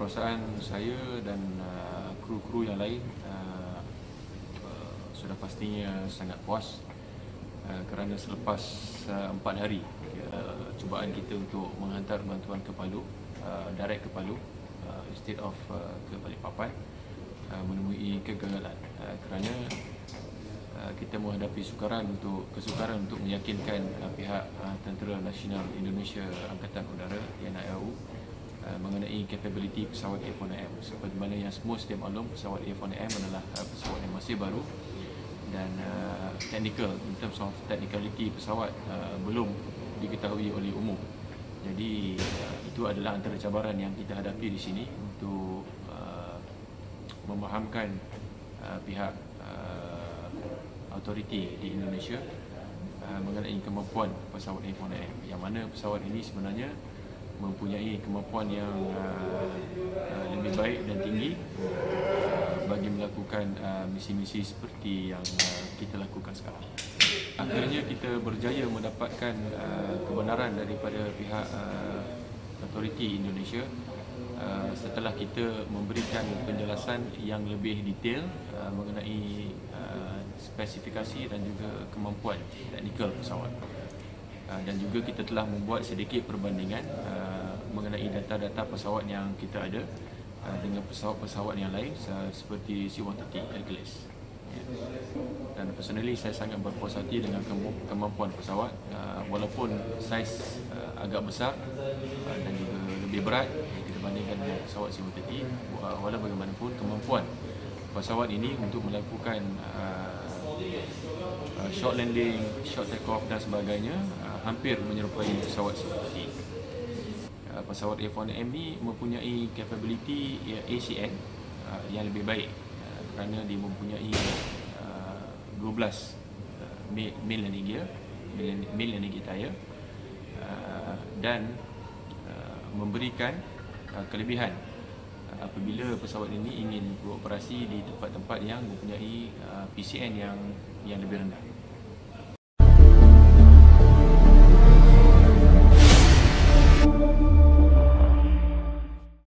perasaan saya dan uh, kru-kru yang lain uh, uh, sudah pastinya sangat puas uh, kerana selepas uh, empat hari uh, cubaan kita untuk menghantar bantuan ke Palu, uh, direct ke Palu uh, instead of uh, ke Balikpapan uh, menemui kegagalan. Uh, kerana uh, kita menghadapi sukaran untuk kesukaran untuk meyakinkan uh, pihak uh, Tentera Nasional Indonesia Angkatan Udara uh, capability pesawat A400M seperti mana yang semua sedia maklum pesawat A400M adalah uh, pesawat yang masih baru dan uh, technical. In terms of technicality pesawat uh, belum diketahui oleh umum. Jadi uh, itu adalah antara cabaran yang kita hadapi di sini untuk uh, memahamkan uh, pihak uh, autoriti di Indonesia uh, mengenai kemampuan pesawat A400M yang mana pesawat ini sebenarnya mempunyai kemampuan yang uh, uh, lebih baik dan tinggi uh, bagi melakukan uh, misi-misi seperti yang uh, kita lakukan sekarang. Akhirnya kita berjaya mendapatkan uh, kebenaran daripada pihak uh, autoriti Indonesia uh, setelah kita memberikan penjelasan yang lebih detail uh, mengenai uh, spesifikasi dan juga kemampuan teknikal pesawat. Uh, dan juga kita telah membuat sedikit perbandingan uh, mengenai data-data pesawat yang kita ada uh, dengan pesawat-pesawat yang lain seperti C-130 Hercules. Ya. Dan personally saya sangat berpuas hati dengan kemampuan pesawat walaupun saiz agak besar dan juga lebih berat dibandingkan dengan pesawat C-130 walau bagaimanapun kemampuan pesawat ini untuk melakukan short landing, short take off dan sebagainya hampir menyerupai pesawat seperti uh, pesawat A400M ni mempunyai capability ACN uh, yang lebih baik. Uh, kerana dia mempunyai 12 main landing gear main landing gear tire dan memberikan kelebihan apabila pesawat ini ingin beroperasi di tempat-tempat yang mempunyai PCN yang yang lebih rendah